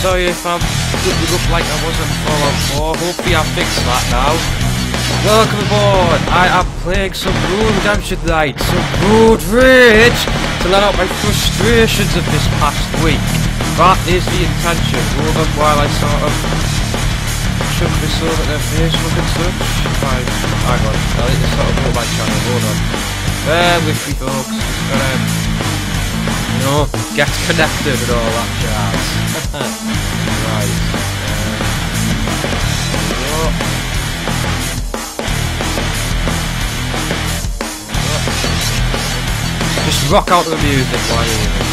Sorry if I'm looking up like I wasn't Fallout 4. Hopefully I fixed that now. Welcome aboard! I am playing some Road Redemption Night, some Road Rage, to let out my frustrations of this past week. That is the intention, while I sort of chuck this over their Facebook and such. Right, hang on, I need to sort of go my channel, hold on. Bear with me folks, just gotta, you know, get connected and all that jazz. Just rock out the music while you're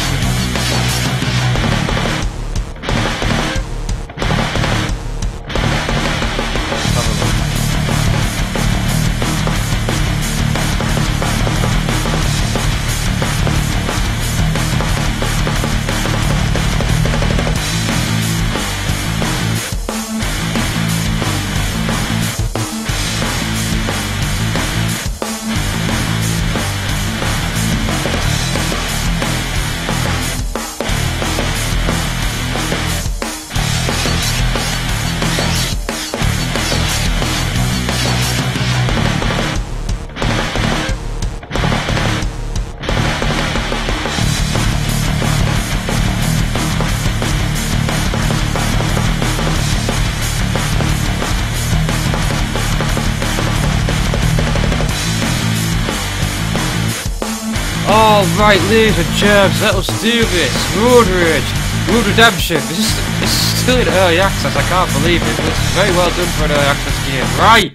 Alright, ladies and germs, let us do this. Road Rage, Road Redemption. This is, this is still in early access, I can't believe it. It's very well done for an early access game. Right!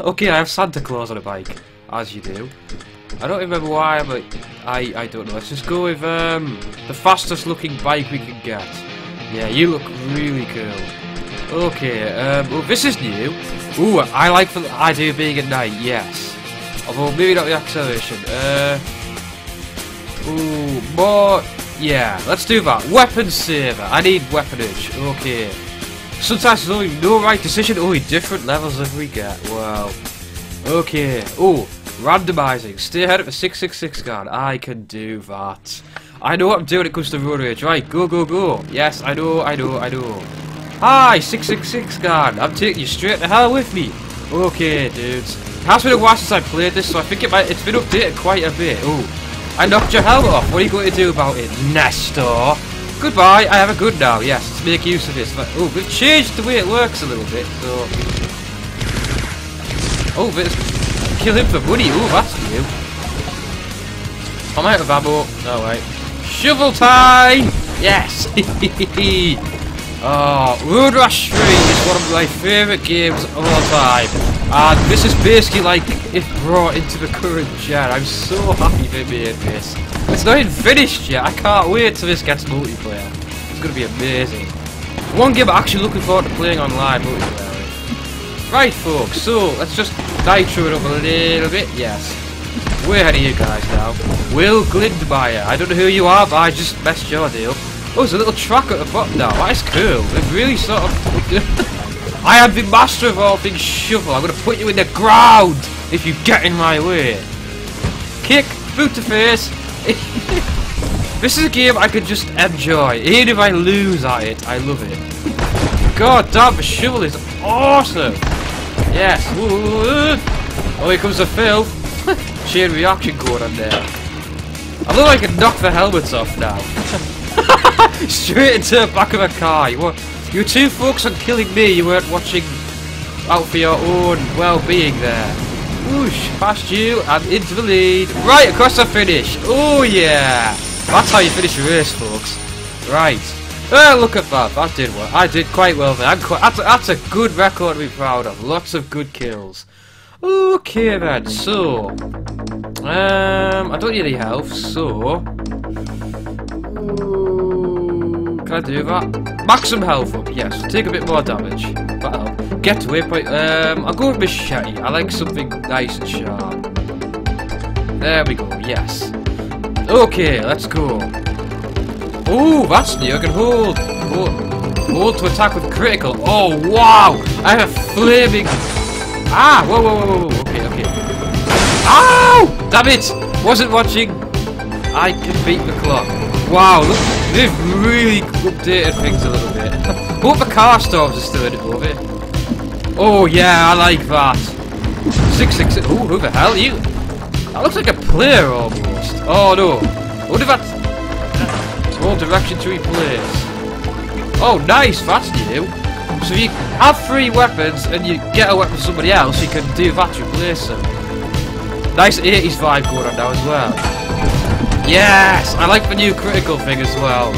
okay, I have Santa Claus on a bike, as you do. I don't remember why, but I, I don't know. Let's just go with um, the fastest looking bike we can get. Yeah, you look really cool. Okay, um, oh, this is new. Ooh, I like the idea of being at night, yes. Although maybe not the acceleration. Uh, ooh, more. Yeah, let's do that. Weapon saver. I need weaponage. Okay. Sometimes there's only no right decision, only different levels as we get. Wow. Okay. Oh, randomizing. Stay ahead of the 666 guard. I can do that. I know what I'm doing when it comes to road rage. Right, go, go, go. Yes, I know, I know, I know. Hi, 666 guard. I'm taking you straight to hell with me. Okay, dudes. It has been a while since I played this, so I think it might, it's been updated quite a bit. Oh, I knocked your helmet off. What are you going to do about it, Nestor? Goodbye. I have a good now. Yes, let's make use of this. But Oh, we've changed the way it works a little bit, so... Oh, there's... Kill him for money. Oh, that's new. I'm out of ammo. Wait. Shovel time! Yes! oh, Road Rash 3 is one of my favourite games of all time. And this is basically like it brought into the current gen. I'm so happy they made this. It's not even finished yet. I can't wait till this gets multiplayer. It's going to be amazing. One game I'm actually looking forward to playing online multiplayer. Right, folks, so let's just nitro it up a little bit. Yes. We're ahead of you guys now. Will Glindmeyer. I don't know who you are, but I just messed your deal. Oh, there's a little track at the bottom now. That is cool. It really sort of... I am the master of all things shovel. I'm going to put you in the ground if you get in my way. Kick, boot to face. this is a game I could just enjoy. Even if I lose at it, I love it. God damn, the shovel is awesome. Yes. Oh, here comes the filth. Chain reaction going on there. I look like I can knock the helmets off now. Straight into the back of a car. You were, you were too focused on killing me, you weren't watching out for your own well-being there. Whoosh, past you and into the lead. Right, across the finish. Oh yeah. That's how you finish a race, folks. Right. Oh, look at that. That did well. I did quite well there. Quite, that's, a, that's a good record to be proud of. Lots of good kills. Okay then, so... Um, I don't need any health, so... Can I do that? Maximum health up, yes. Take a bit more damage. Get to waypoint. Um, I'll go with machete. I like something nice and sharp. There we go, yes. Okay, let's go. Oh, that's new. I can hold, hold, hold to attack with critical. Oh, wow! I have a flaming... Ah! Whoa, whoa, whoa, whoa, okay, okay. Ow! Damn it! Wasn't watching. I can beat the clock. Wow, look, they've really updated things a little bit. Hope the car storms are still in it above it. Oh yeah, I like that. Six six. Ooh, who the hell you? That looks like a player almost. Oh no. What if that's all direction to replace? Oh, nice. That's new. So if you have three weapons and you get a weapon from somebody else, you can do that to replace them. Nice 80s vibe going on now as well. Yes! I like the new critical thing as well.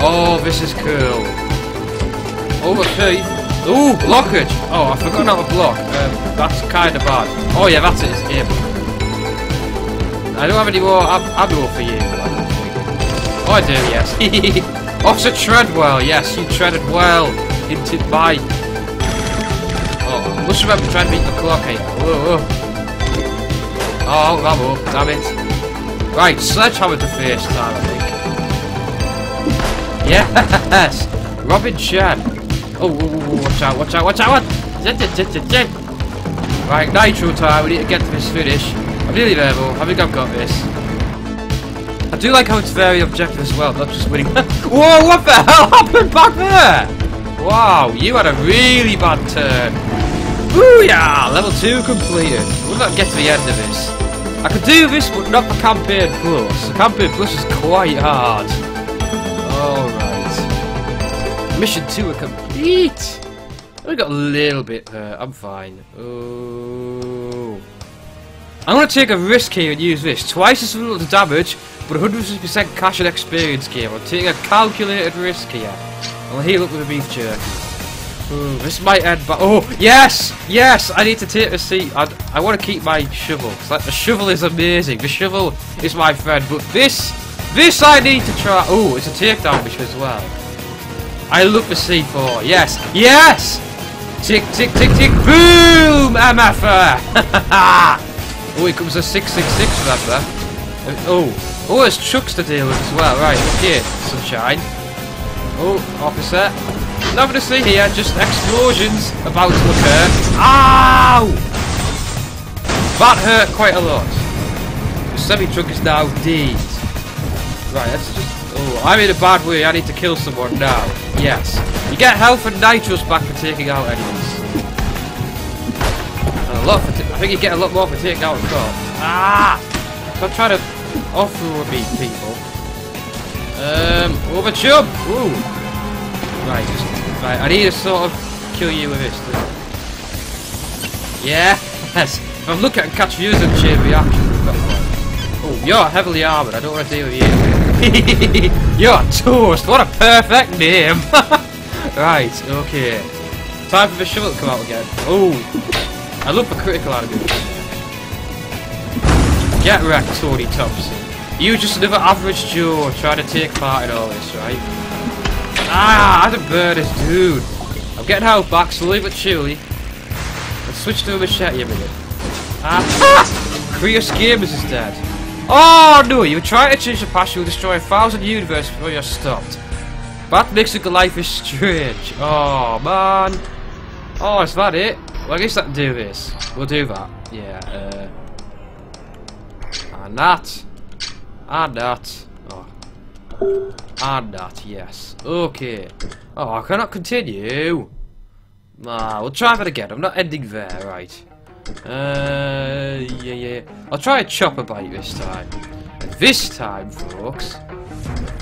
Oh, this is cool. Over Keith. Ooh, blockage! Oh, I forgot how to block. Um, that's kind of bad. Oh yeah, that's it. It's him. I don't have any more am ammo for you. Oh, I do. Yes. Officer Treadwell. Yes, you treaded well into my. Oh, I must remember trying to beat the clock. Hey. Whoa, whoa. Oh, up. Damn it. Right, sledgehammer to face time, I think. Yes! Robin Shan. Oh, whoa, whoa, watch out, watch out, watch out! Right, nitro time. We need to get to this finish. I'm nearly there, though. I think I've got this. I do like how it's very objective as well, not just winning. Whoa, what the hell happened back there? Wow, you had a really bad turn. Booyah! Level 2 completed. We'll not get to the end of this. I could do this, but not the Campaign Plus. The Campaign Plus is quite hard. Alright. Mission 2 are complete! We got a little bit there. I'm fine. Oh. I'm going to take a risk here and use this. Twice as little damage, but 100% cash and experience game. I'm taking a calculated risk here. I'll heal up with a beef jerky. Ooh, this might end but oh yes! Yes! I need to take a seat. I, I want to keep my shovel. Like the shovel is amazing. The shovel is my friend but this this I need to try. Oh it's a takedown mission as well. I love the C4 yes! Yes! Tick tick tick tick. Boom! MFR oh it comes a 666 remember? Uh, oh oh there's chucks to deal with as well. Right okay. Sunshine. Oh officer Nothing to see here, just explosions about to occur. Ow! That hurt quite a lot. The semi-truck is now dead. Right, let's just... Oh, I'm in a bad way. I need to kill someone now. Yes. You get health and nitros back for taking out enemies. And a lot for I think you get a lot more for taking out a car. Ah! Stop trying to off-road me, people. Um, over chub! Ooh. Right, just right. I need to sort of kill you with this. Yeah, yes. If I'm looking at catch views and chain reaction, Oh, you're heavily armored. I don't want to deal with you. you're toast. What a perfect name. right. Okay. Time for the shovel to come out again. Oh, I love the critical animation. Get wrecked, Tony Thompson. You just another average Joe trying to take part in all this, right? Ah, the bird is dude. I'm getting health back slowly but surely. Let's switch to a machete a minute. Ah, Krios Gamers is dead. Oh no, you try to change the past, you'll destroy a thousand universes before you're stopped. That makes the life is strange. Oh man. Oh, is that it? Well, I guess that can do this. We'll do that. Yeah. Uh, and that. And that. And that, yes. Okay. Oh, I cannot continue. Ah, we'll try that again. I'm not ending there, right. Uh, yeah, yeah. I'll try a chopper bite this time. This time, folks,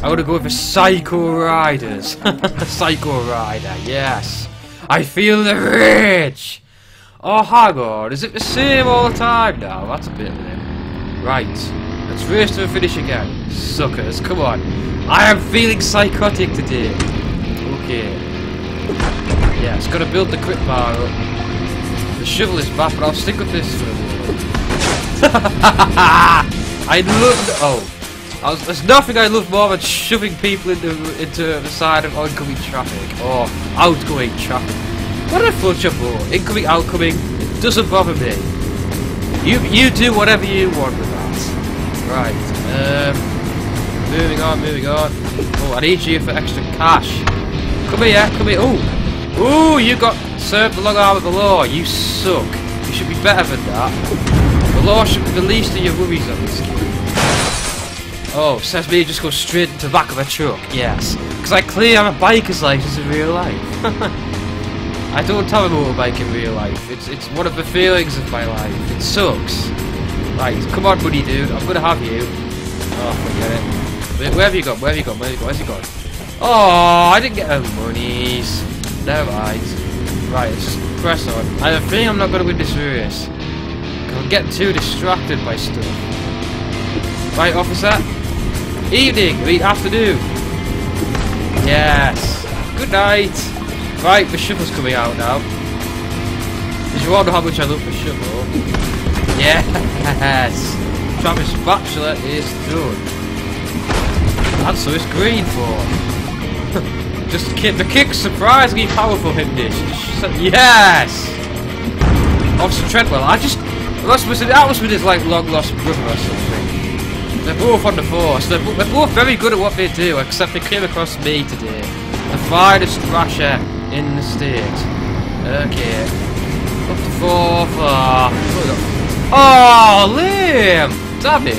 I'm gonna go with the Psycho Riders. Psycho Rider, yes. I feel the rage! Oh, hang on. Is it the same all the time now? That's a bit lame. Right. Let's race to the finish again. Suckers, come on. I am feeling psychotic today. Okay. Yeah, it's gotta build the quick bar up. The shovel is bad, but I'll stick with this for a I love. Oh, was, there's nothing I love more than shoving people into into the side of oncoming traffic or outgoing traffic. What a fun jumbo. Incoming, outcoming, doesn't bother me. You you do whatever you want with that. Right. Um. Moving on, moving on. Oh, I need you for extra cash. Come here, come here. Oh, oh, you got served the long arm of the law. You suck. You should be better than that. The law should be the least of your worries on this game. Oh, says me just go straight into the back of a truck. Yes. Because I clearly have a biker's license in real life. I don't have a motorbike in real life. It's it's one of the feelings of my life. It sucks. Right, come on, buddy, dude. I'm gonna have you. Oh, forget it. Where, where have you gone? Where have you gone? Where have you gone? Where's he gone? Oh, I didn't get the monies. Never mind. Right, let's just press on. I think I'm not gonna win this race. I'm getting too distracted by stuff. Right, officer. Evening, we afternoon. Yes. Good night. Right, the shovel's coming out now. Did you wonder how much I love the shovel? Yes. Travis spatula is done. And so it's green for. Just kick the kick's surprisingly powerful in this. Yes. Officer Treadwell, I just that was that was with his like long lost brother or something. They're both on the force. They're, they're both very good at what they do, except they came across me today, the finest thrasher in the state. Okay, up to four. Oh, Liam! Damn it!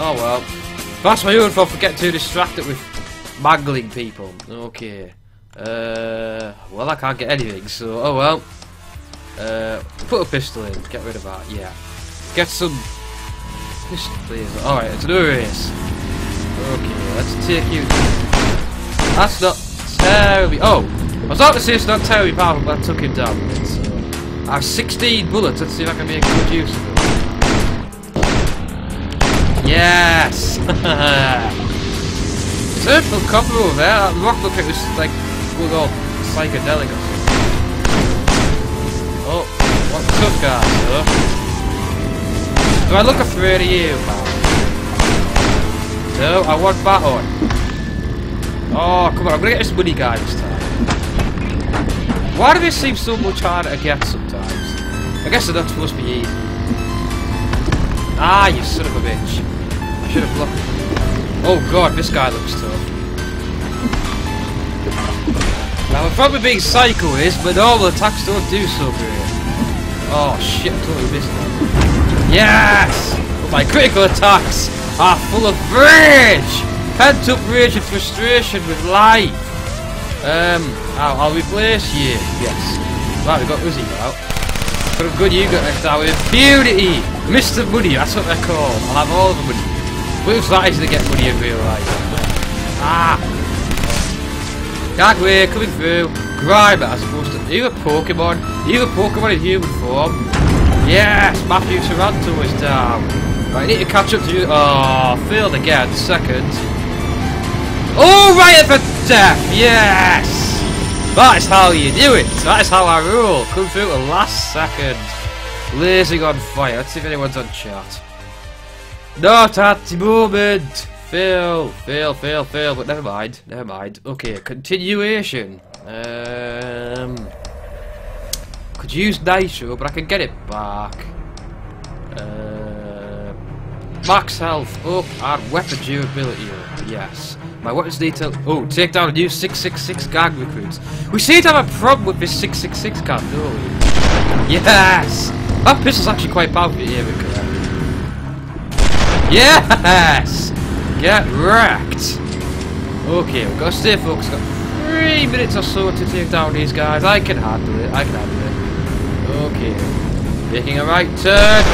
Oh well. That's my own fault for getting too distracted with mangling people. Okay. Uh, well, I can't get anything, so oh well. Uh, put a pistol in. Get rid of that. Yeah. Get some pistol, please. Alright, it's another race. Okay, let's take you. That's not terribly. Oh! I was about to say it's not terribly powerful, but I took him down so. I have 16 bullets. Let's see if I can make good use of them. Yes! Circle copper over there. That rock looked like it was like good old psychedelic or something. Oh, what's up, guys? Huh? Do I look afraid of you, man? No, I want battle. Oh, come on, I'm gonna get this money guy this time. Why do they seem so much harder to get sometimes? I guess not supposed to be easy. Ah, you son of a bitch. I should have blocked Oh god, this guy looks tough. Now, the problem being psycho is, but normal attacks don't do so great. Oh shit, I totally missed that. Yes! But my critical attacks are full of rage! Pent up rage and frustration with life. Um, I'll, I'll replace you. Yes. Right, we've got Uzi now. But good you got next time with Beauty! Mr. Money, that's what they're called. I'll have all the. But it's that easy to get money in real life. Ah! Can't coming through. Grimer as opposed to... A Pokemon? A Pokemon in human form? Yes! Matthew Taranto is down. Right, I need to catch up to you. Oh, failed again. Second. Oh, right the death! Yes! That is how you do it. That is how I rule. Come through the last second. Blazing on fire. Let's see if anyone's on chat. Not at the moment. Fail, fail, fail, fail, but never mind, never mind. Okay, continuation. Um, could use nitro, but I can get it back. Uh, max health up and weapon durability. Yes. My weapons detail. Oh, take down a new 666 gang recruits. We seem to have a problem with this 666 gang, don't we? Yes! That pistol's actually quite powerful, we're correct. Yes! Get wrecked! Okay, we've got to stay focused. Got three minutes or so to take down these guys. I can handle it. I can handle it. Okay. Making a right turn.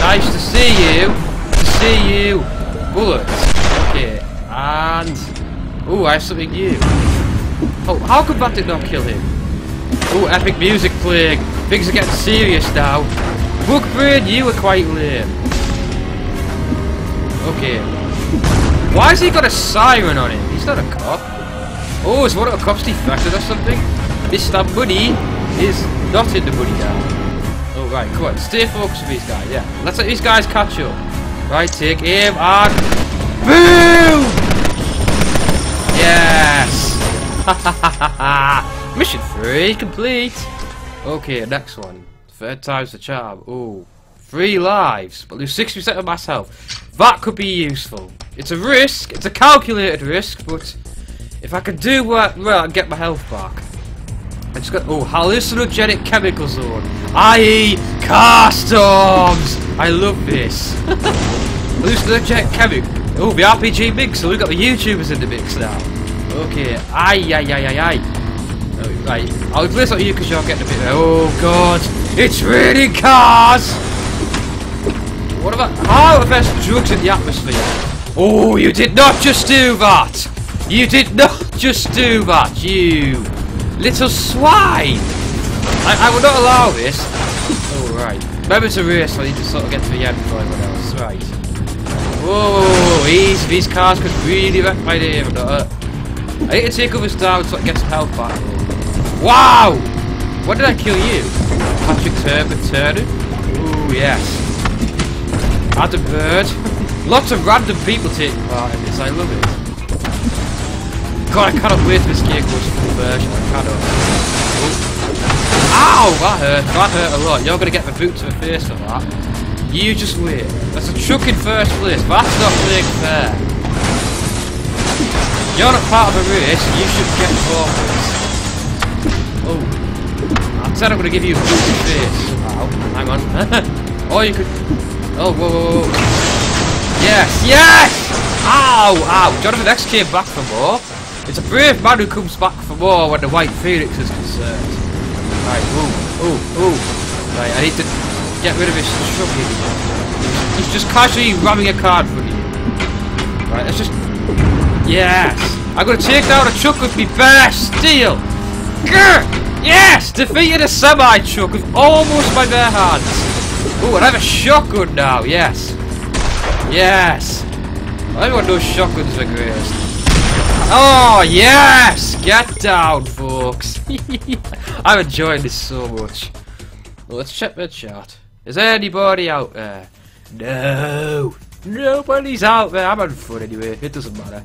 Nice to see you. To see you. Bullets. Okay. And... Oh, I have something new. Oh, how could that did not kill him? Oh, epic music playing. Things are getting serious now. Bookbrain, you were quite lame. Okay. Why has he got a siren on him? He's not a cop. Oh, is one of the cops defected or something? Mr. Money is not in the money now. Oh, right, come on. Stay focused with these guys, yeah. Let's let these guys catch up. Right, take aim and... Boom! Yes! Ha ha ha. Mission 3 complete! Okay, next one. Third time's the charm. Ooh. Three lives, but lose 60% of myself. That could be useful. It's a risk, it's a calculated risk, but if I can do what, well, I get my health back. I just got oh hallucinogenic chemical zone, i.e. car storms. I love this. hallucinogenic chemical. Oh, the RPG mix. So we've got the YouTubers in the mix now. Okay. Aye, aye, aye, aye, aye. Oh, right. I'll place on you because you're getting a bit. Oh God! It's raining cars. What about oh, how if there's drugs in the atmosphere? Oh, you did not just do that. You did not just do that, you little swine! I, I will not allow this. Oh, right. Remember to race, so I need to sort of get to the end before everyone else. Right. Whoa, easy. These cars could really wreck my day. I'm not, uh, I need to take others down so I get some health back. Wow! What did I kill you? Patrick Turner Turner? Ooh, yes. Adam Bird. Lots of random people taking part in this. I love it. God, I cannot wait till this game goes full version. I cannot. Oh. Ow! That hurt. That hurt a lot. You're to get the boot to the face for that. You just wait. That's a truck in first place. That's not fair. You're not part of the race. You should get forwards. Oh. I said I'm to give you a boot to the face. Ow. Hang on. or you could... Oh, whoa, whoa, whoa. Yes, yes! Ow, ow. Jonathan X came back for more. It's a brave man who comes back for more when the White Phoenix is concerned. Right, ooh, ooh, ooh. Right, I need to get rid of this truck here. He's just casually ramming a card of you. Right, let's just... Yes! I'm gonna take down a truck with me bare steel! Grr! Yes! Defeated a semi-truck with almost my bare hands! Ooh, and I have a shotgun now, yes! Yes! Everyone knows shotguns are greatest. Oh, yes! Get down, folks. I'm enjoying this so much. Let's check the chat. Is there anybody out there? No. Nobody's out there. I'm having fun anyway. It doesn't matter.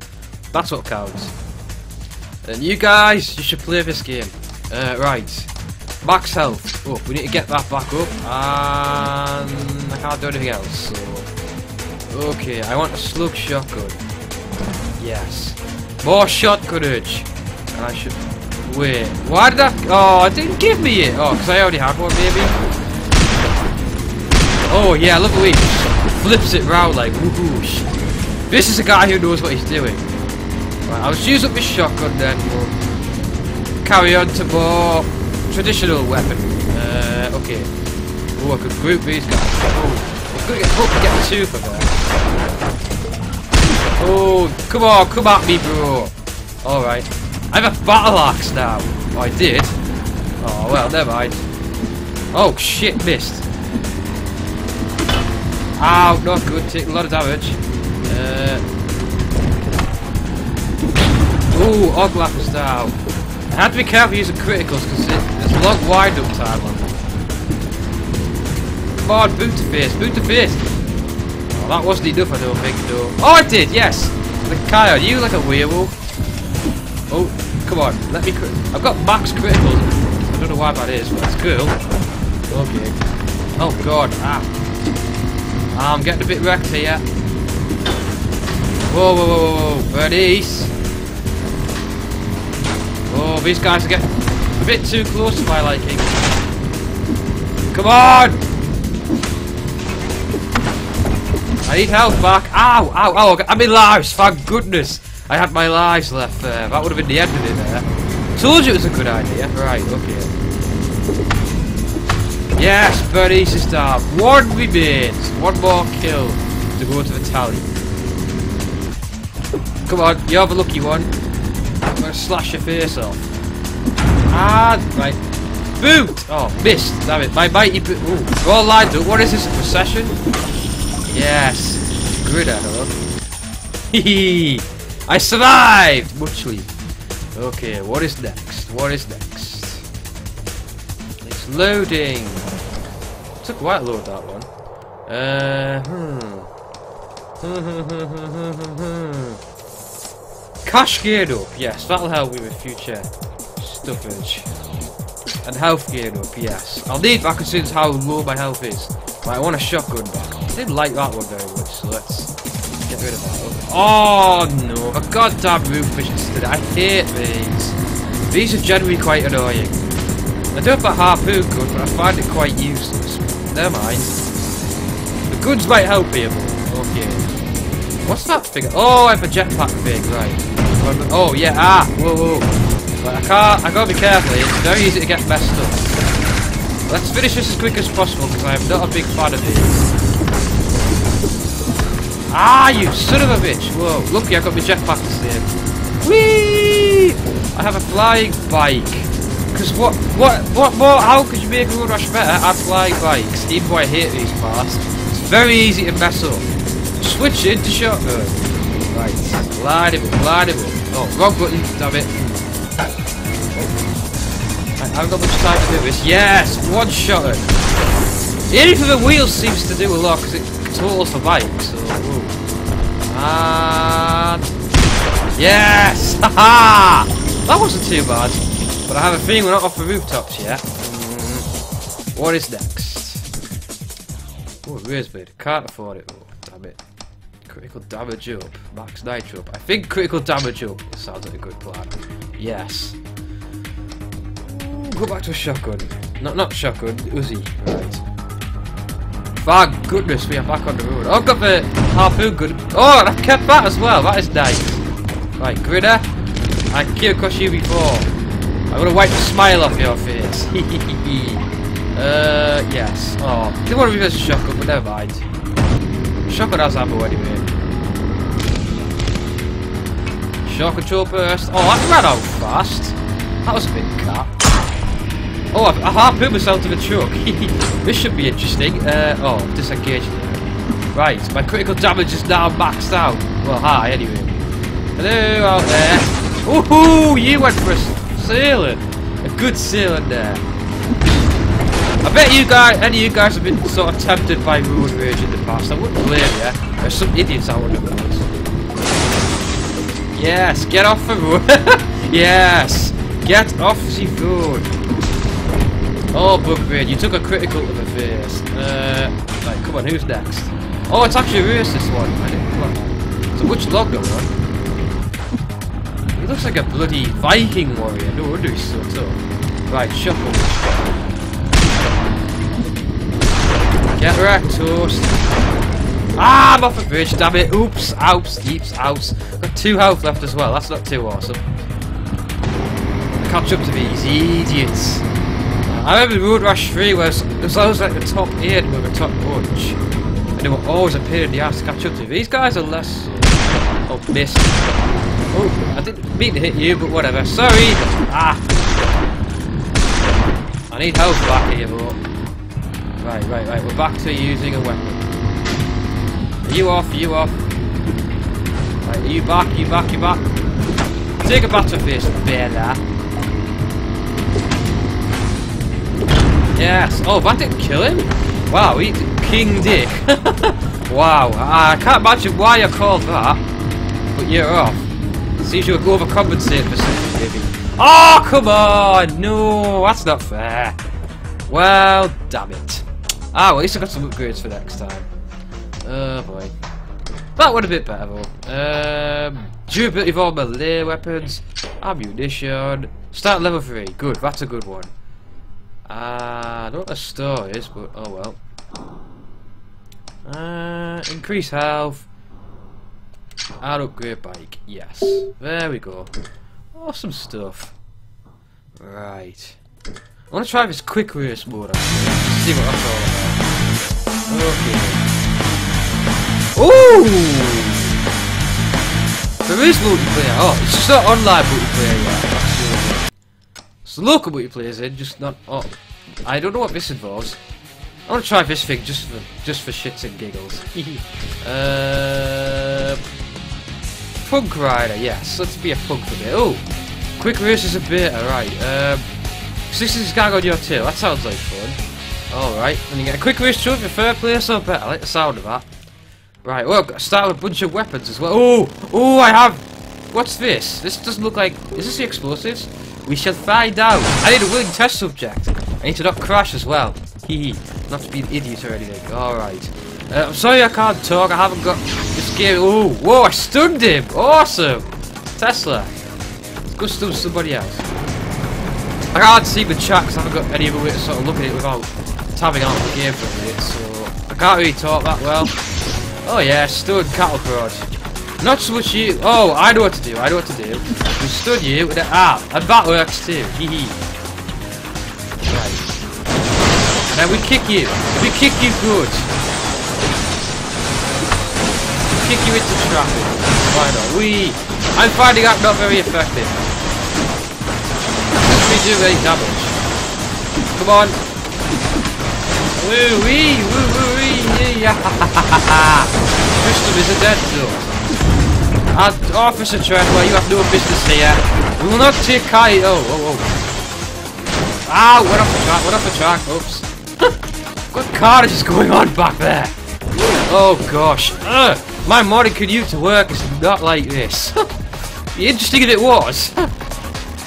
That's what counts. And you guys, you should play this game. Uh, right. Max health. Oh, we need to get that back up. And I can't do anything else. So, okay. I want a slug shotgun. Yes. More shotgunnage. And I should... Wait. Why did that... Oh, it didn't give me it. Oh, because I already had one, maybe. Oh, yeah, look at he flips it round like whoosh. This is a guy who knows what he's doing. Right, I'll just use up this shotgun then. We'll carry on to more traditional weapon. Uh, okay. Oh, I could group these guys. Oh, I could get, hope to get two for there. Oh, come on, come at me, bro. Alright. I have a battle axe now. Oh, I did. Oh, well, never mind. Oh, shit, missed. Ow, not good. Take a lot of damage. Uh, ooh, Oglap is down. I have to be careful using criticals because there's a long wind-up time on. Come on, boot to face, boot to face. Oh, that wasn't enough, I don't think, no. Oh, it did, yes! The Kyle, you like a werewolf? Oh, come on, let me... I've got max critical. I don't know why that is, but it's cool. Okay. Oh, God, ah. I'm getting a bit wrecked here. Whoa, whoa, whoa, whoa, Bernice! Oh, these guys are getting a bit too close to my liking. Come on! I need health back. Ow, ow, ow. I'm in lives. Thank goodness. I had my lives left there. That would have been the end of it there. Told you it was a good idea. Right, okay. Yes, is down. One remains. One more kill to go to the tally. Come on, you're the lucky one. I'm going to slash your face off. Ah, right. Boot! Oh, missed. Damn it. My mighty boot. Ooh, we're all lined up. What is this, a procession? Yes! Good at Hehe! I survived! Muchly. Okay, what is next? What is next? It's loading! Took quite a load that one. Uh, hmm. Cash geared up, yes, that'll help me with future stuffage. And health geared up, yes. I'll need that considering how low my health is. Right, I want a shotgun back. I didn't like that one very much, so let's get rid of that. Oh no, a goddamn roof missions today. I hate these. These are generally quite annoying. I don't have a harpoon gun, but I find it quite useless. Never mind. The guns might help here, Okay. What's that thing? Oh, I have a jetpack thing, right. Oh, yeah, ah, whoa, whoa. Right, I can't, I gotta be careful It's very easy to get messed up. Let's finish this as quick as possible, because I am not a big fan of these. Ah, you son of a bitch! Whoa, lucky I got my jetpack to save. Whee! I have a flying bike. Because what, what, what more, how could you make a road rash better at flying bikes? Even though I hate these parts. It's very easy to mess up. Switch into shotgun. Right, glide it. Oh, wrong button, damn it. I haven't got much time to do this. Yes, one shot it. The only thing the wheel seems to do a lot because it tools for bikes. So, and yes, haha! that wasn't too bad. But I have a feeling we're not off the rooftops yet. Mm. What is next? Oh, razor blade. Can't afford it. Oh, damn it. Critical damage up. Max nitro up. I think critical damage up sounds like a good plan. Yes. Ooh, go back to a shotgun. Not not shotgun. Uzi. Right. Thank goodness we are back on the road. I've got the harpoon gun. Oh, I've kept that as well. That is nice. Right, Grinner. I came across you before. I'm going to wipe the smile off your face. uh, yes. Oh, I didn't want to reverse shotgun, but never mind. Shotgun has ammo anyway. Shot control burst. Oh, that ran out fast. That was a bit cat. Oh, I, I harpooned myself to the truck. this should be interesting. Uh, oh, disengage. Right, my critical damage is now maxed out. Well, hi, anyway. Hello out there. Woohoo! You went for a sailing. A good sailing there. I bet you guys, any of you guys have been sort of tempted by Road Rage in the past. I wouldn't blame you. There's some idiots out on the roads. Yes, get off the road. yes, get off the road. Oh, Bugbeard, you took a critical to the face. Uh, right, come on, who's next? Oh, it's actually reverse this one. I didn't on. So which log going on? He looks like a bloody Viking warrior. No wonder he's so tough. Right, shuffle. Get wrecked, toast. Ah, I'm off a bridge, damn it. Oops, oups, eeps, oups. Got two health left as well. That's not too awesome. Catch up to these idiots. I remember Road Rash 3 was it was always like the top 8 with the top bunch. And they were always a pain in the ass to catch up to. These guys are less... Oh, missed. Oh, I didn't mean to hit you, but whatever. Sorry! Ah! I need health back here, but... Right, right, right. We're back to using a weapon. Are you off? Are you off? Right, are you back? Are you back? Are you back? Take a batter face, bear Yes. Oh, that didn't kill him? Wow, he King Dick. wow. I can't imagine why you called that. But you're off. Seems you overcompensate for something, maybe. Oh, come on! No, that's not fair. Well, damn it. Ah, well, at least I got some upgrades for next time. Oh, boy. That would have been better, though. Um, durability of all melee weapons. Ammunition. Start level 3. Good, that's a good one. I don't know what the store is, but oh well. Uh, increase health. Add upgrade bike. Yes. There we go. Awesome stuff. Right. I want to try this quick race mode. See what that's all about. Okay. Ooh! There is multiplayer. Oh, it's just not online multiplayer yet. So local multiplayer's in, just not. Oh, I don't know what this involves. I want to try this thing just for just for shits and giggles. uh, punk rider, yes. Let's be a punk for a bit. Oh, quick races a bit. All right. Um, this is gang on your tail. That sounds like fun. All right. And you get a quick race trophy for third place or better. I like the sound of that. Right. Well, I've got to start with a bunch of weapons as well. Oh, oh, I have. What's this? This doesn't look like. Is this the explosives? We shall find out. I need a willing test subject. I need to not crash as well. Hee Not to be an idiot or anything. Alright. Uh, I'm sorry I can't talk. I haven't got this game. Oh, whoa, I stunned him. Awesome. Tesla. Let's go stun somebody else. I can't see the chat because I haven't got any other way to sort of look at it without tabbing out the game for it, so I can't really talk that well. Oh yeah, stood cattle prod. Not so much you. Oh, I know what to do. I know what to do. We stood you with it. Ah, and that works too. Hee hee. Right. And we kick you. We kick you good. Kick you into traffic. Why not? We. I'm finding out not very effective. We do any damage. Come on. Woo wee, woo woo wee, yeah. System is a dead zone. And Officer Treadwell, you have no business here. We will not take Kai. Oh, oh, oh. Ah, went off the track, went off the track. Oops. what carnage is going on back there? Oh gosh. Ugh. My modding commute to work is not like this. Interesting if it was.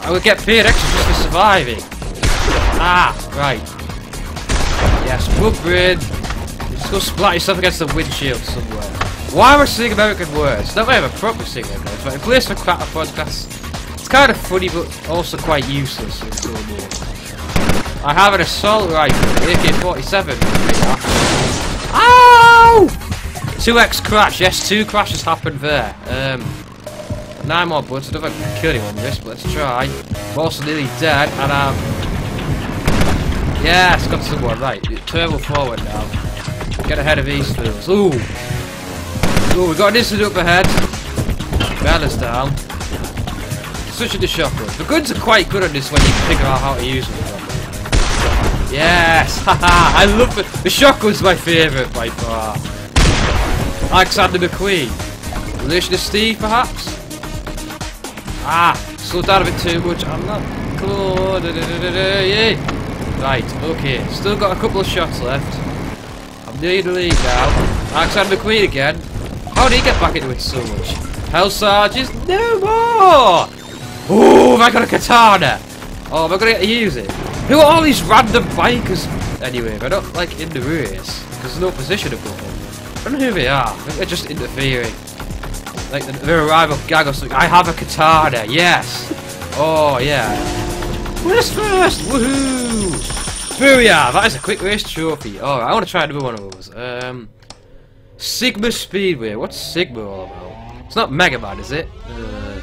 I would get paid extra just for surviving. Ah, right. Yes, upgrade. Just go splat yourself against the windshield somewhere. Why I saying American words? Not really have a proper singing words, but in place of crap podcast, it's kind of funny but also quite useless in I have an assault rifle, AK-47. Ow! 2x crash, yes, two crashes happened there. Um, nine more bullets, I don't if I can kill anyone with this, but let's try. I'm also nearly dead, and um... Yes, got someone, right. Turbo forward now. Get ahead of these fools. Ooh! Ooh, we got an incident up ahead. Balance down. Switching the shotgun. The guns are quite good at this when you figure out how to use them. Yes! Haha! I love it. The shotgun's my favourite by far. Alexander McQueen. Relation to Steve, perhaps? Ah! Slowed down a bit too much. I'm not close. Yeah. Right, okay. Still got a couple of shots left. I'm near the lead now. Alexander McQueen again. How did he get back into it so much? Hell Sarges, no more! Oh, have I got a katana? Oh, am I gonna get to use it? Who are all these random bikers? Anyway, they're not like in the race, because there's no position above them. I don't know who they are, they're just interfering. Like the, the arrival gag or something. I have a katana, yes! Oh, yeah. Race first! Woohoo! Booyah! That is a quick race trophy. Alright, I want to try another one of those. Um, Sigma Speedway. What's Sigma all about? It's not Mega Man, is it? Uh,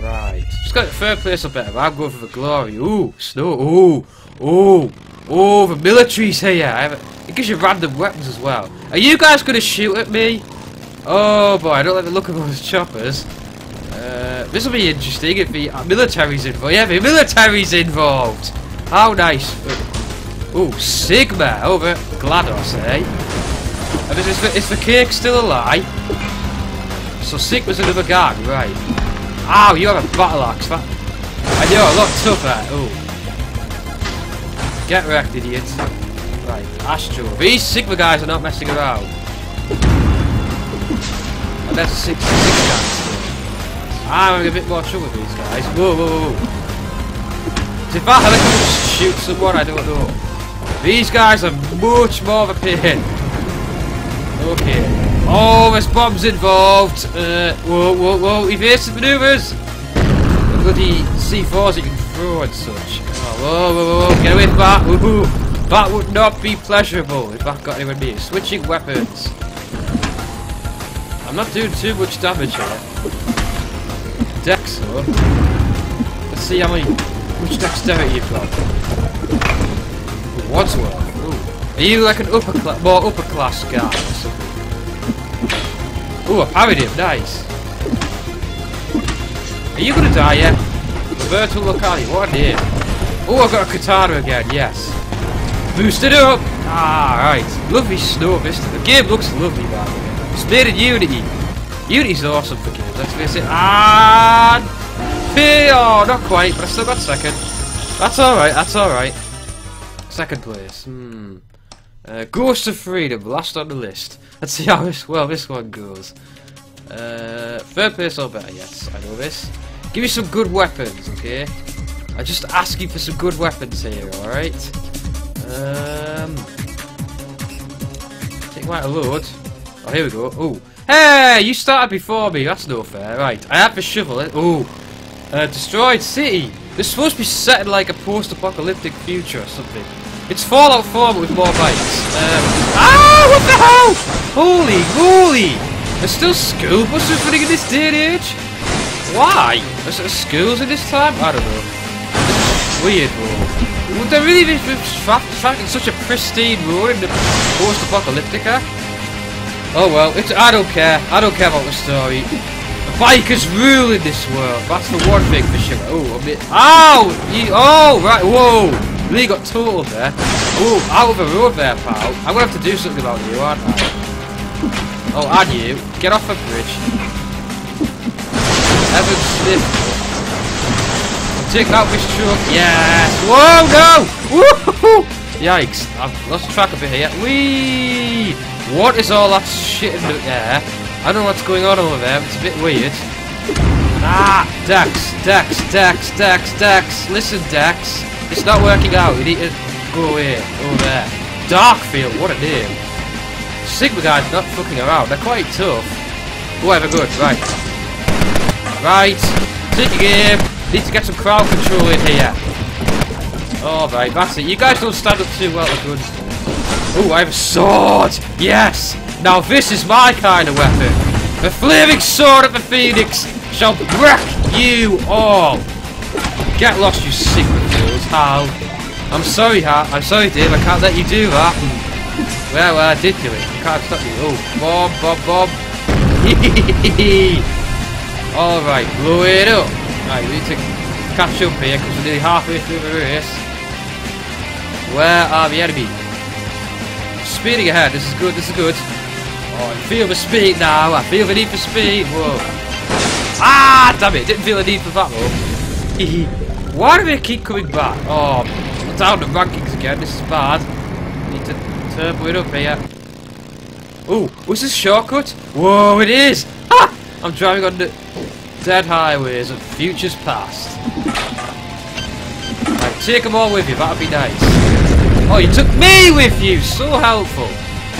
right. Just got the third place up better. I'm going for the glory. Ooh, snow. Ooh, ooh, ooh. The military's here. I have it gives you random weapons as well. Are you guys going to shoot at me? Oh boy, I don't like the look of those choppers. Uh, this will be interesting if the military's involved. Yeah, the military's involved. How nice. Ooh, Sigma over GLaDOS, eh? And is, the, is the cake still alive? So sick was another guy, right. Ow, you have a battle axe. That, and you're a lot tougher. Oh. Get wrecked, idiots. Right, Astro. These Sigma guys are not messing around. And there's a six, six guys. I'm having a bit more trouble with these guys. Whoa, whoa, whoa. If I had to shoot someone, I don't know. These guys are much more of a pain. Okay. Oh, there's bombs involved. Uh, whoa, whoa, whoa. Evasive maneuvers. The bloody C4s you can throw and such. Oh, whoa, whoa, whoa. Get away from that. Woohoo. That would not be pleasurable if that got anywhere near. Switching weapons. I'm not doing too much damage here. Dex, though. Let's see how many, much dexterity you've got. Wadsworth. Are you like an upper class, more upper class guy or something? Ooh, I parried him, nice. Are you gonna die yet? Roberto Locali, what a name. Oh, I've got a katana again, yes. Boosted up! Ah, right. Lovely snow vista. The game looks lovely, man. It's made in Unity. Unity's awesome for games, let's face it. And... Oh, not quite, but I still got second. That's alright, that's alright. Second place. Hmm. Uh, Ghost of Freedom, last on the list. Let's see how this, well this one goes. Uh, third place or better, yes, I know this. Give me some good weapons, okay? I just ask you for some good weapons here, alright? Um, take quite a load. Oh, here we go. Oh, hey, you started before me. That's no fair. Right, I have a shovel. Oh, uh, destroyed city. It's supposed to be set in like a post-apocalyptic future or something. It's Fallout 4 but with more bikes. Um, ah, what the hell? Holy moly! There's still school buses running in this day and age? Why? There's there schools in this time? I don't know. Weird, bro. Would there really be in such a pristine road in the post-apocalyptic Oh well, it's, I don't care. I don't care about the story. The bikers rule in this world. That's the one thing for sure. Oh, a bit. Ow! Oh, right. Whoa. Really got totaled there. Oh, out of the road there, pal. I'm gonna have to do something about you, aren't I? Oh, and you. Get off the bridge. Evan Smith. Take out this truck. Yes. Whoa, no! Woohoo! Yikes. I've lost track of it here. Whee! What is all that shit in the air? I don't know what's going on over there. It's a bit weird. Ah! Dex! Dex! Dex! Dex! Dex! Listen, Dex. It's not working out. We need to go away. Over there. Darkfield, what a name. Sigma guys not fucking around. They're quite tough. Whatever, good. Right. Right. Take a game. Need to get some crowd control in here. Alright, that's it. You guys don't stand up too well at guns. Oh, I have a sword. Yes. Now this is my kind of weapon. The flaming sword of the phoenix shall wreck you all. Get lost, you fools. Hal. I'm sorry, Hal. I'm sorry, Dave. I can't let you do that. Well, well, I did do it. I can't stop you. Oh, Bob, Bob, Bob. Alright, blow it up. Right, we need to catch up here because we're nearly halfway through the race. Where are the enemies? Speeding ahead. This is good. This is good. Oh, I feel the speed now. I feel the need for speed. Whoa. Ah, damn it. Didn't feel the need for that, though. Why do they keep coming back? Oh, down the rankings again. This is bad. Need to turbo it up here. Oh, was this shortcut? Whoa, it is! Ah! I'm driving on the dead highways of futures past. Right, take them all with you. That'd be nice. Oh, you took me with you! So helpful.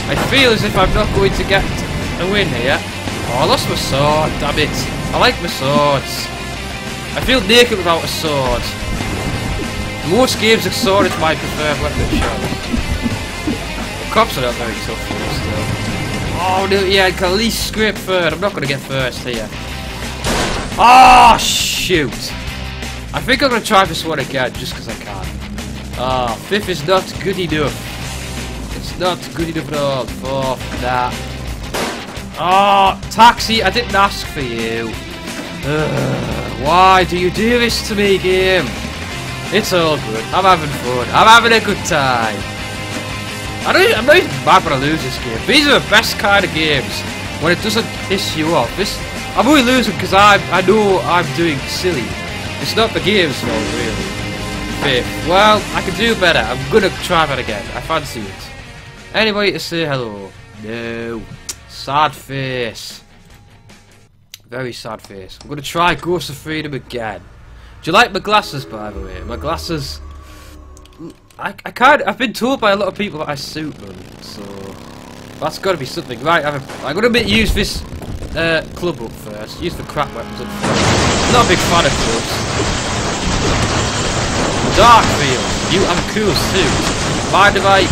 I feel as if I'm not going to get a win here. Oh, I lost my sword. Damn it. I like my swords. I feel naked without a sword. most games, of sword is my preferred weapon shot. The cops are not very tough still. Oh, no, yeah, I can at least scrape third. I'm not to get first here. Oh, shoot. I think I'm to try this one again, just because I can. Ah, fifth is not good enough. It's not good enough at all for that. Oh, taxi, I didn't ask for you. Ugh. Why do you do this to me, game? It's all good. I'm having fun. I'm having a good time. I don't, I'm not even mad when I lose this game. These are the best kind of games when it doesn't piss you off. This, I'm only losing because I I know I'm doing silly. It's not the game's fault, really. Fifth. Well, I can do better. I'm gonna try that again. I fancy it. Anybody to say hello? No. Sad face. Very sad face. I'm going to try Ghost of Freedom again. Do you like my glasses, by the way? My glasses... I, I can't... I've been told by a lot of people that I suit them, so... That's got to be something. Right, I'm, I'm going to use this uh, club up first. Use the crap weapons up first. Not a big fan of clubs. Darkfield. You have a cool suit. Mind if I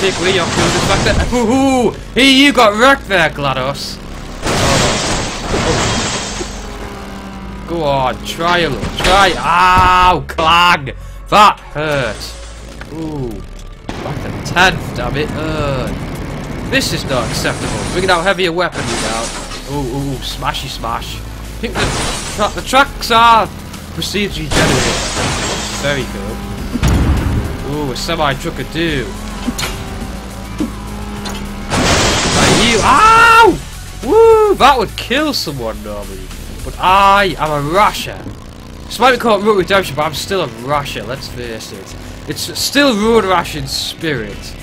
take away your coolness back there? Ooh, Hey, you got wrecked there, GLaDOS. Go on, try a little. Try. Ow, clang. That hurt. Ooh. Back to 10th, damn it. Uh, this is not acceptable. Bringing out heavier weapons now. Ooh, ooh, smashy smash. I think the, tra the tracks are procedurally generated. Very good. Ooh, a semi-trucker do. Are you? Ow! Woo! That would kill someone normally. But I am a rusher. This might be called Road Redemption, but I'm still a rusher, let's face it. It's still Road Rash in spirit.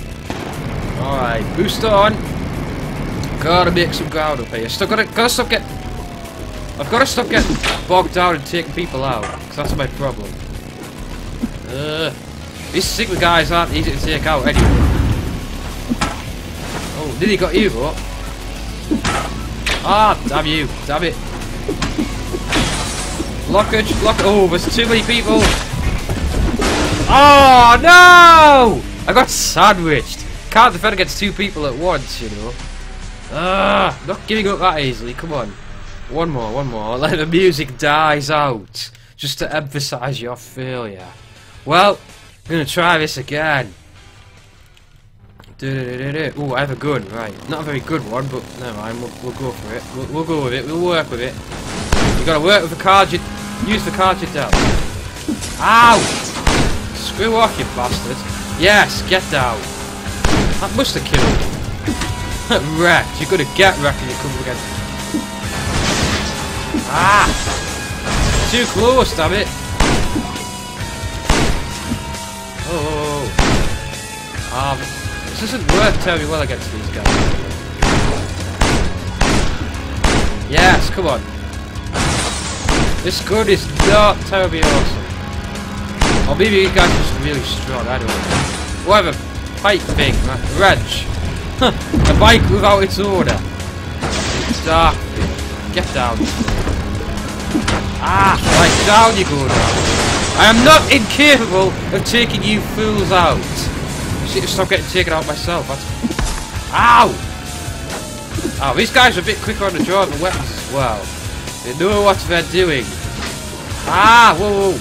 Alright, boost on. Gotta make some ground up here. Still gotta, gotta stop getting... I've gotta stop getting bogged down and taking people out. Because that's my problem. Uh, these Sigma guys aren't easy to take out anyway. Oh, nearly got you, but... Ah, damn you. Damn it. Blockage, block. Oh, there's too many people. Oh no! I got sandwiched. Can't defend against two people at once, you know. Ah, not giving up that easily. Come on. One more, one more. Let the music dies out. Just to emphasize your failure. Well, I'm gonna try this again. Oh, I have a gun, right. Not a very good one, but never mind, we'll, we'll go for it. We'll, we'll, go with it, we'll work with it. You gotta work with the card you... Use the card you dealt. Ow! Screw off, you bastard. Yes, get down. That must have killed you. wrecked. You're gonna get wrecked when you come again. Ah! Too close, damn it. Oh. Ah, this isn't work terribly well against these guys. Yes, come on. This gun is not terribly awesome. Or maybe you guys are just really strong, I don't know. Whatever. Pipe thing, Reg. a bike without its order. It's dark Get down. Ah, right, down you go now. I am not incapable of taking you fools out stop getting taken out myself. That's... Ow! Oh, these guys are a bit quicker on the draw than weapons as well. They know what they're doing. Ah, whoa, whoa.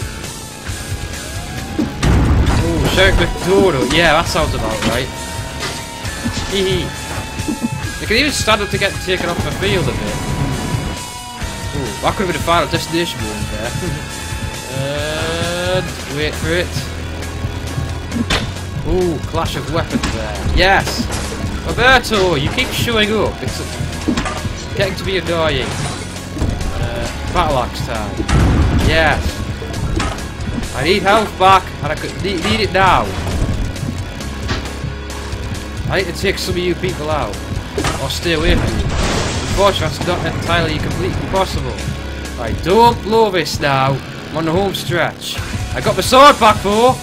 Oh, Sheriff McDonald. Yeah, that sounds about right. Hee hee. They can even stand up to get taken off the field a bit. Ooh, that could have been the final destination moment there. and wait for it. Ooh, clash of weapons there. Yes! Roberto, you keep showing up. It's getting to be annoying. Uh, battle axe time. Yes. I need health back, and I could need, need it now. I need to take some of you people out, or stay away from you. Unfortunately, that's not entirely completely possible. Right, don't blow this now. I'm on the home stretch. I got my sword back, though.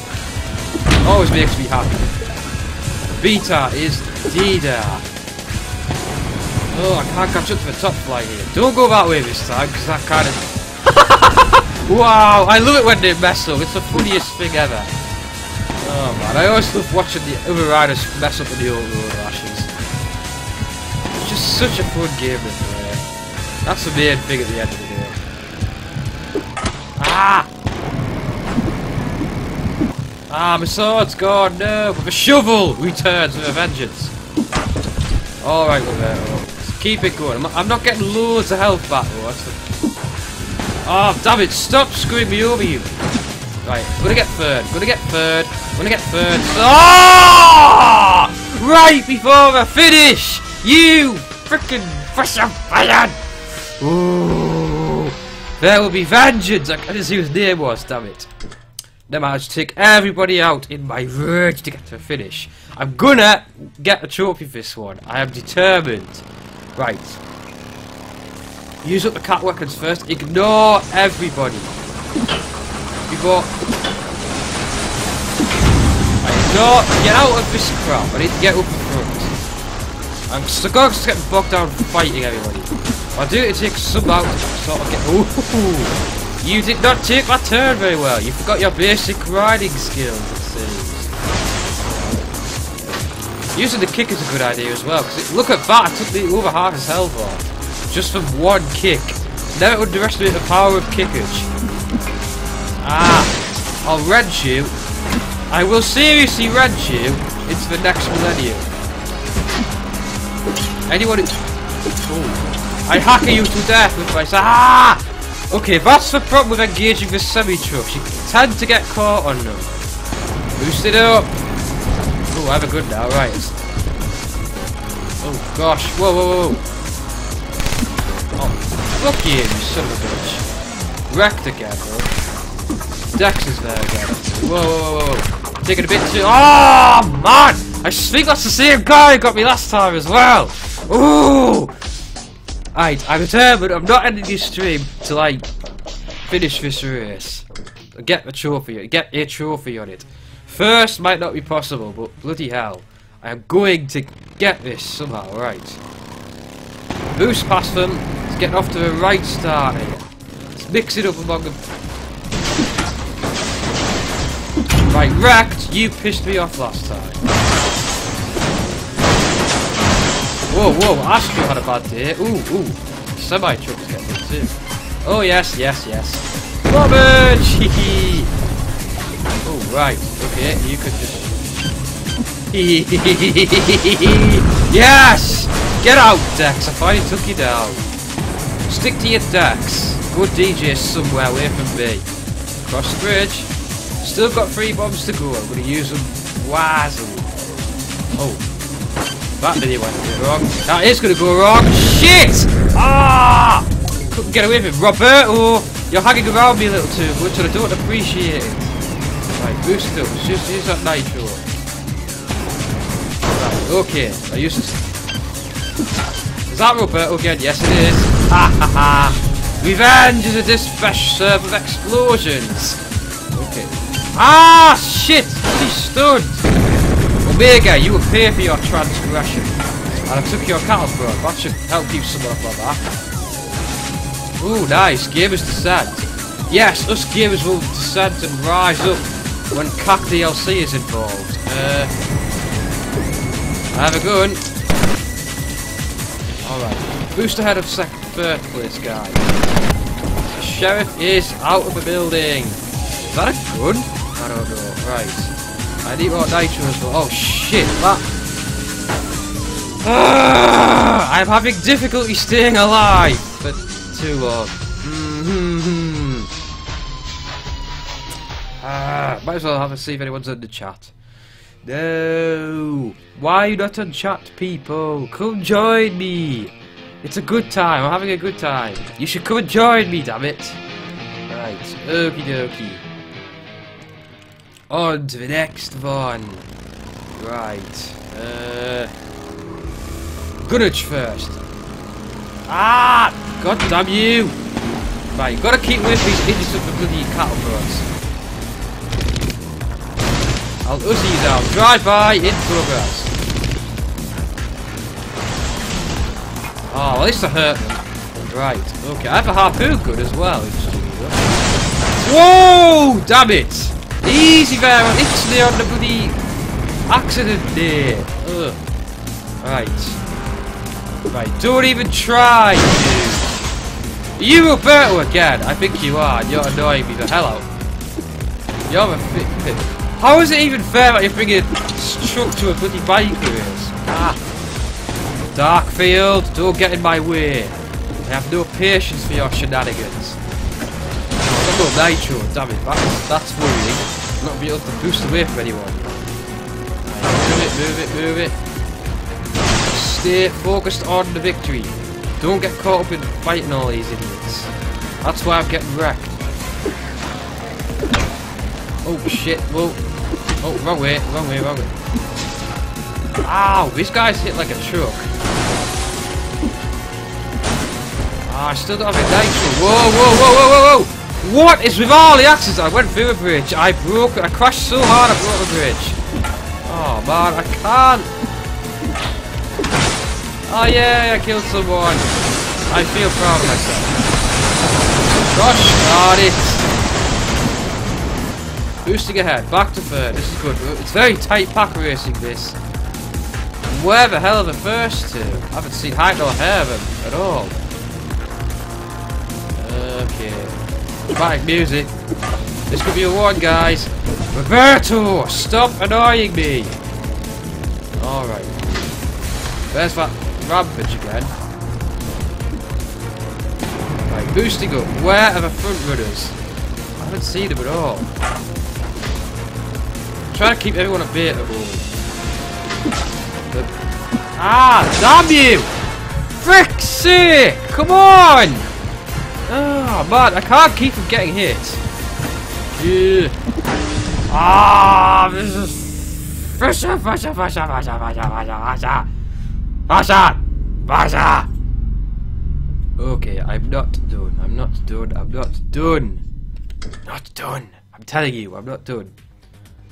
Always makes me happy. Beta is Dida. Oh, I can't catch up to the top fly here. Don't go that way this time, because that kind of... wow, I love it when they mess up. It's the funniest thing ever. Oh man, I always love watching the other riders mess up in the old road rashes. It's just such a fun game to play. That's the main thing at the end of the day. Ah! Ah, my sword's gone, no! With a shovel returns with a vengeance. Alright, Roberto. Keep it going. I'm, not getting loads of health back, though. Oh, damn it, stop screwing me over, you. Right, I'm gonna get third. I'm gonna get third. I'm gonna get third. Oh! Right before I finish! You freaking fresh fired! Ooh! There will be vengeance! I can't see whose name was, damn it. Then I to take everybody out in my rage to get to a finish. I'm gonna get a trophy for this one. I am determined. Right. Use up the cat weapons first. Ignore everybody. Before... I ignore... Get out of this crap. I need to get up the front. I'm still going to get bogged down fighting everybody. I do it to take some out sort of get... Ooh. You did not take my turn very well. You forgot your basic riding skills, it seems. Using the kick is a good idea as well, because look at that, I took the over half his health off. Just from one kick. Never underestimate the power of kickage. Ah, I'll wrench you. I will seriously wrench you into the next millennium. Anyone who... I hacker you to death with my... Ah! Okay, that's the problem with engaging the semi-trucks. You tend to get caught on them. Boost it up. Oh, I have a good now, right. Oh, gosh. Whoa, whoa, whoa. Oh, fuck you, you son of a bitch. Wrecked again, bro. Dex is there again. Whoa, whoa, whoa. Taking a bit too... Oh, man! I think that's the same guy who got me last time as well. Ooh! Alright, I'm determined. I'm not ending this stream till I finish this race. Get the trophy. Get a trophy on it. First might not be possible, but bloody hell. I am going to get this somehow, right. Boost past them. It's getting off to a right start here. Let's mix it up among them. Right, wrecked. You pissed me off last time. Whoa, whoa, had a bad day. Ooh, ooh. Semi-truck's getting it too. Oh, yes, yes, yes. Robert! oh, right. Okay, you could just... yes! Get out, Dex. I finally took you down. Stick to your Dex. Good DJ somewhere away from me. Cross the bridge. Still got three bombs to go. I'm to use them wisely. Oh. That really went wrong. That is going to go wrong. Shit! Ah! Couldn't get away with it. Roberto! You're hanging around me a little too much and I don't appreciate it. Right, boost up. Just use that nitro. Right, okay. I use this. Is that Roberto again? Yes, it is. Ha ha ha! Revenge is a dispatch serve of explosions. Okay. Ah, shit! He's stunned. Omega, you will pay for your transgression. And I took your cattle prod. That should help you somewhat like that. Ooh, nice. Gamers descent. Yes, us gamers will descend and rise up when CAC DLC is involved. Uh, have a gun. Alright. Boost ahead of second, third place, guys. The sheriff is out of the building. Is that a gun? I don't know. Right. I need more nitro as well. Oh shit, that... Ah, I'm having difficulty staying alive for too long. Mm -hmm. ah, might as well have a see if anyone's in the chat. No! Why you not on chat, people? Come join me! It's a good time, I'm having a good time. You should come and join me, damn it! Right, okie dokie. On to the next one. Right. Uh, Gunnage first. Ah! God damn you! Right, gotta keep with these idiots of the bloody cattle bros. I'll Uzi down. Drive by in progress. Oh, well, at least I hurt them. Right, okay. I have a harpoon good as well. Whoa! Damn it! Easy there, it's there on the bloody accident day. Ugh. Right. Right, don't even try, dude. you Roberto again? I think you are. You're annoying me the hell out. You're a fit pit. How is it even fair that you're bringing struck to a bloody bike race? Ah. Darkfield, don't get in my way. I have no patience for your shenanigans. Nitro, damn it, that's, that's worrying not be able to boost away from anyone. Move it, move it, move it. Stay focused on the victory. Don't get caught up in fighting all these idiots. That's why I'm getting wrecked. Oh shit, whoa. Oh, wrong way, wrong way, wrong way. Ow, this guy's hit like a truck. Ah, I still don't have a nitro. Whoa, whoa, whoa, whoa, whoa, whoa! What is with all the axes? I went through a bridge. I broke. I crashed so hard I broke the bridge. Oh man, I can't. Oh yeah, I killed someone. I feel proud of myself. Gosh darn it. Boosting ahead, back to third. This is good. It's very tight pack racing this. Where the hell are the first two? I haven't seen height or hair of them at all. Okay. Dramatic music. This could be a one, guys. Roberto, stop annoying me. Alright. There's that rampage again? Right, boosting up. Where are the front runners? I haven't seen them at all. I'm trying to keep everyone the moment. Ah, damn you! Frick's sake! Come on! Oh, man, I can't keep from getting hit. Yeah. Ah, this is... Fasha, fasha, fasha, fasha, fasha, fasha. Fasha! Fasha! Okay, I'm not done. I'm not done. I'm not done. Not done. I'm telling you, I'm not done.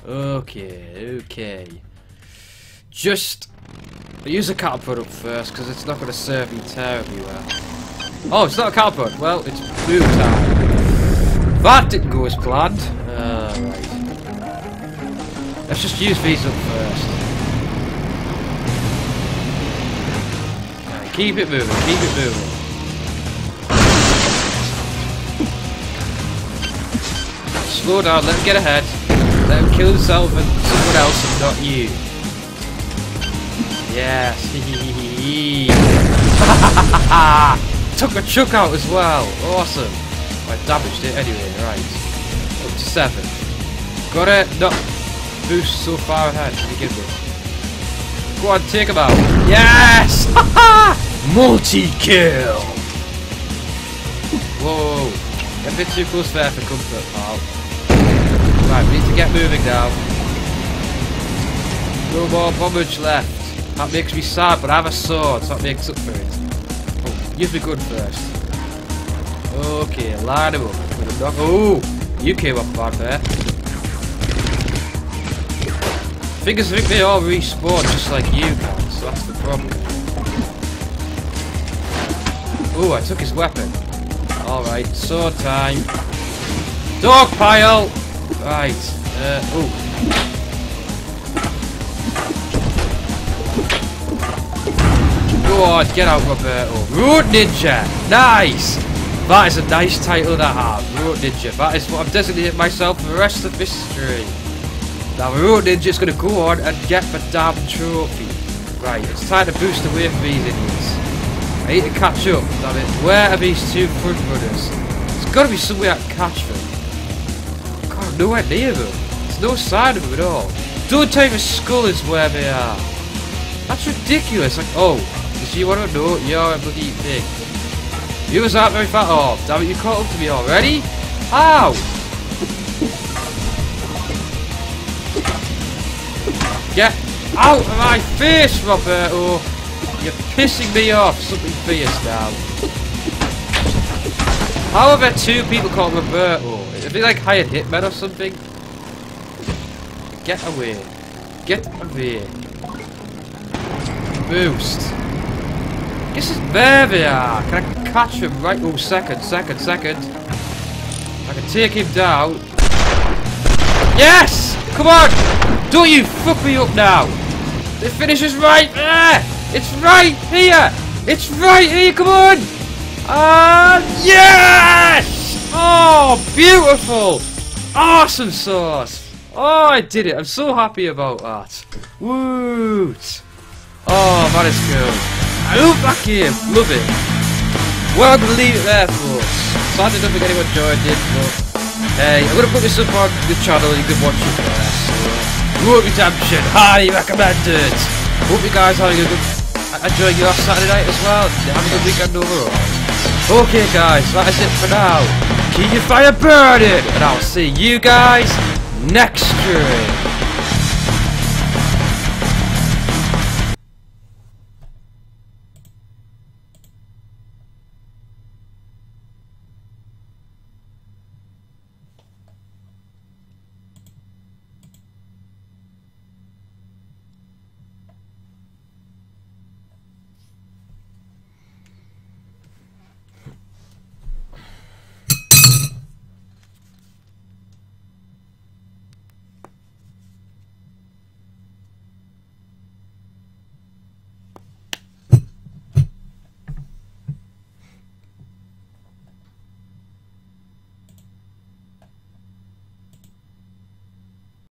Okay, okay. Just use a cattle prod first, because it's not going to serve me terribly well. Oh, it's not a cardboard. Well, it's blue time. That didn't go as planned. Uh, right. Let's just use these up first. Right, keep it moving, keep it moving. Slow down, let him get ahead. Let him kill himself and someone else and not you. Yes. Took a chuck out as well. Awesome. I damaged it anyway, right. Up to seven. Got it. Not boost so far ahead to begin with. Go on, take him out. Yes! Multi-kill! Whoa, Get a bit too close there for comfort, pal. Right, we need to get moving now. No more bombage left. That makes me sad, but I have a sword, so that makes up for it. Use me good first. Okay, line him up. Oh, you came up bad there. Fingers think they all respawn just like you can, so that's the problem. Oh, I took his weapon. Alright, sword time. Dog pile! Right, uh, oh. Get out, Roberto. Oh, Road Ninja! Nice! That is a nice title to have. Road Ninja. That is what I'm designating myself for the rest of history. Now, Road Ninja's going to go on and get the damn trophy. Right, it's time to boost away from these idiots. I need to catch up, damn it. Where are these two front runners? There's got to be somewhere I can catch them. God, nowhere near them. There's no sign of them at all. Don't tell me the skull is where they are. That's ridiculous. Like, oh, does you want to know you're a bloody thing? You was out very far. Oh, damn it, you caught up to me already? How? Get out of my face, Roberto! You're pissing me off. Something fierce now. How there two people called Roberto? Are they like hired hitmen or something? Get away. Get away. Boost. This is there they are. Can I catch him right? Oh, second, second, second. I can take him down. Yes! Come on! Don't you fuck me up now! The finish is right there! It's right here! It's right here! Come on! Uh, yes! Oh, beautiful! Awesome sauce! Oh, I did it! I'm so happy about that. Woot! Oh, that is cool. Move back here. Love it. Well, I'm going to leave it there, folks. Sadly, don't think anyone joined it, but hey, I'm going to put this up on the channel you can watch it there. So, Road Redemption, highly recommended. Hope you guys are having a good, enjoying your Saturday night as well. Have a good weekend overall. Okay, guys, that is it for now. Keep your fire burning, and I'll see you guys next stream.